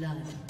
blood.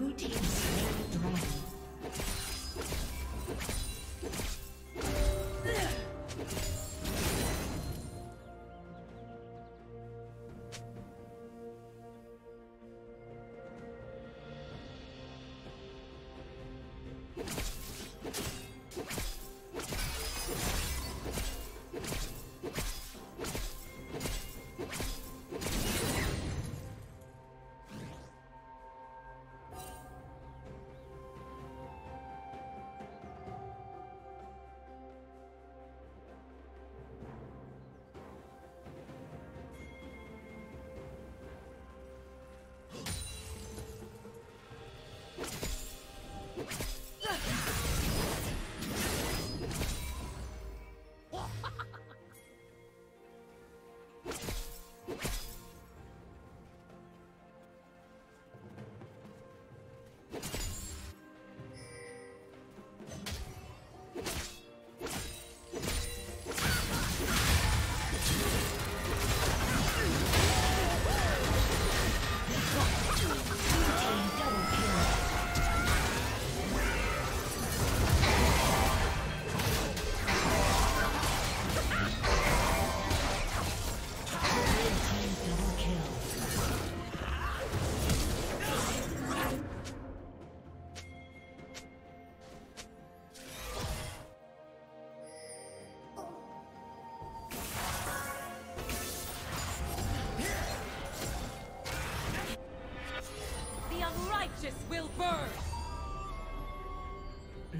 Blue team.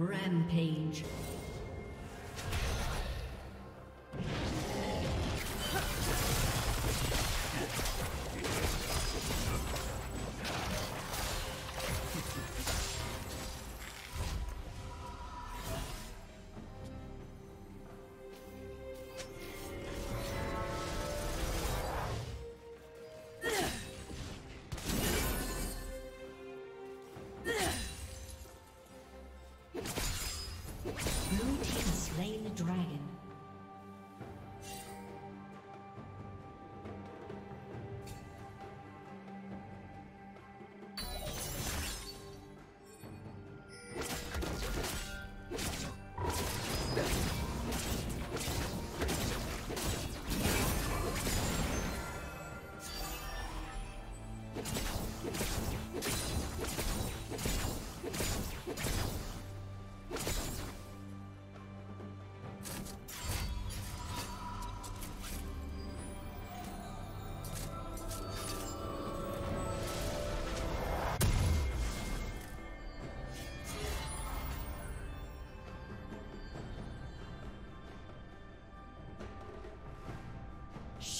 Rampage. Flanagan.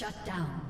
Shut down.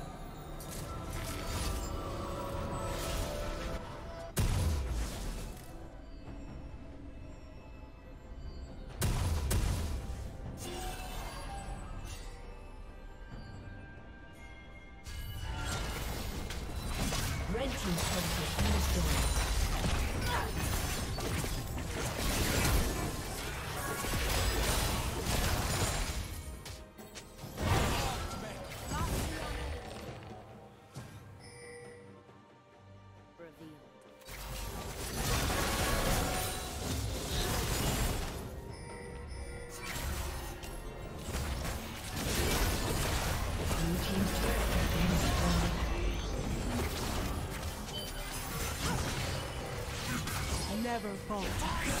never falter.